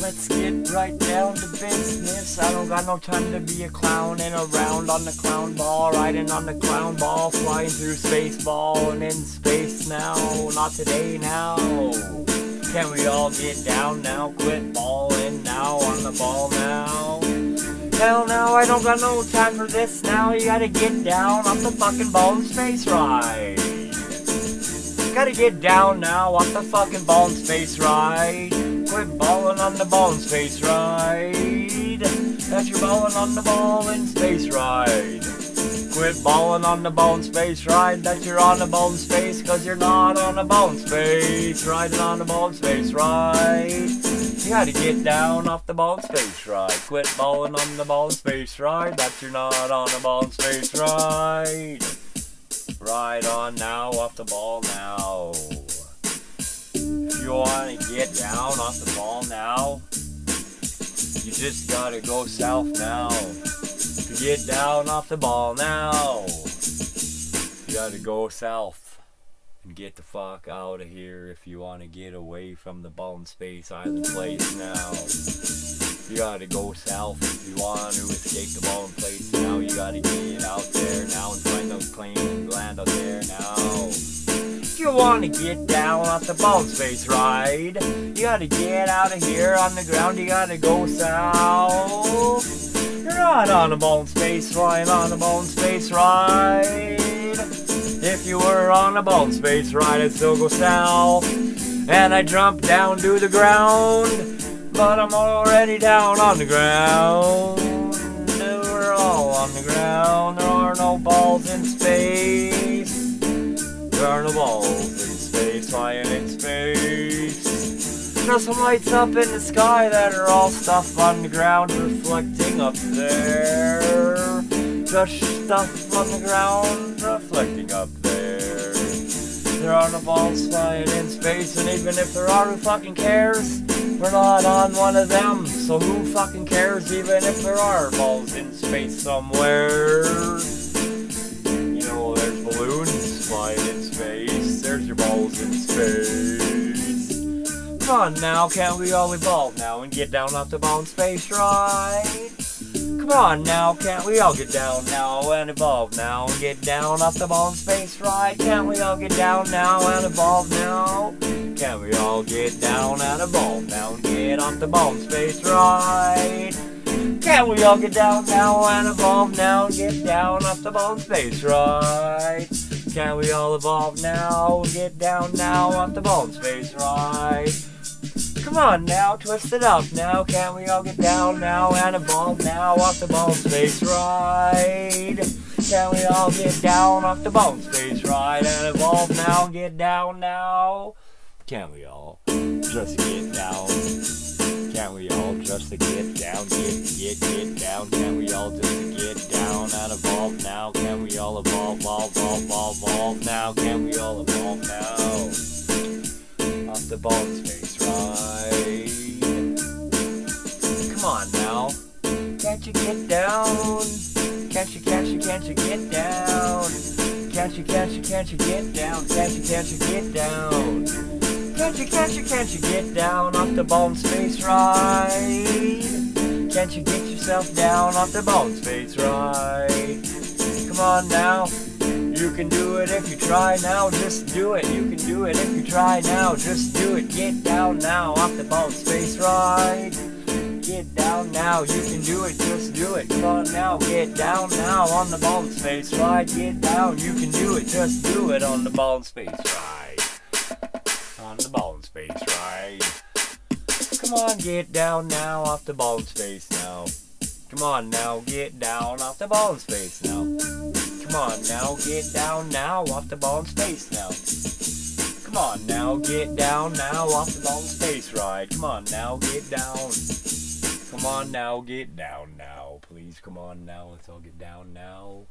Let's get right down to business. I don't got no time to be a clown and around on the clown ball, riding on the clown ball, flying through space ball and in space now. Not today now. Can we all get down now? Quit balling now on the ball now. Hell no, I don't got no time for this now. You gotta get down off the fucking ball and space ride. Gotta get down now off the fucking ball and space ride. Quit balling on the ball and space ride. That you're balling on the ball and space ride. Quit balling on the ball and space ride. That you're on the ball and space, cause you're not on the ball and space. Riding on the ball and space ride. You gotta get down off the ball and space ride. Quit balling on the ball and space ride. That you're not on the ball and space ride. Ride on now, off the ball now. You wanna get down off the ball now, you just gotta go south now. To get down off the ball now, you gotta go south and get the fuck out of here if you wanna get away from the ball and space island place now. You gotta go south if you want to escape the ball and place now. You gotta get out there now and find those claims land out there. You wanna get down off the and space ride, you gotta get out of here on the ground. You gotta go south. You're not on a and space ride, on a and space ride. If you were on a and space ride, I'd still go south. And I jump down to the ground but I'm already down on the ground. We're all on the ground. There are no balls in space. Balls in space, flying in space. There's some lights up in the sky that are all stuff on the ground, reflecting up there. Just stuff on the ground, reflecting up there. There are no balls flying in space, and even if there are, who fucking cares? We're not on one of them, so who fucking cares even if there are balls in space somewhere? You know, there's balloons flying in space, there's your balls in space. Come on now, can't we all evolve now and get down off the ball in space ride? Come on now, can't we all get down now and evolve now and get down off the ball in space ride? Can't we all get down now and evolve now? Can we all get down and evolve now and get off the ball in space ride? Can we all get down now and evolve now get down off the ball in space ride? Can we all evolve now get down now off the bone space ride? Come on now, twist it up now. Can we all get down now and evolve now off the bone space ride? Can we all get down off the bone space ride and evolve now get down now? Can we all just get down? Can we all just get down, get, get, get down? Can we all just all evolve, evolve, evolve, evolve, evolve now? Can we all evolve now? Off the ball space ride. Come on now. Can't you get down? Can't you, can't you, can't you get down? Can't you, can't you, can't you get down? Can't you, can't you get down? Can't you, can't you, can't you get down off the ball space ride? Can't you get yourself down off the ball space ride? Come on now. You can do it if you try now, just do it. You can do it if you try now, just do it. Get down now off the ball space ride. Get down now, you can do it, just do it. Come on now, get down now on the ball space ride. Get down, you can do it, just do it on the ball space ride. On the ball space ride. Come on, get down now off the ball space now. Come on now, get down off the ball in space now. Come on now, get down now off the ball in space now. Come on now, get down now off the ball in space ride. Come on now, get down. Come on now, get down now. Please, come on now, let's all get down now.